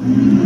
Mm-hmm.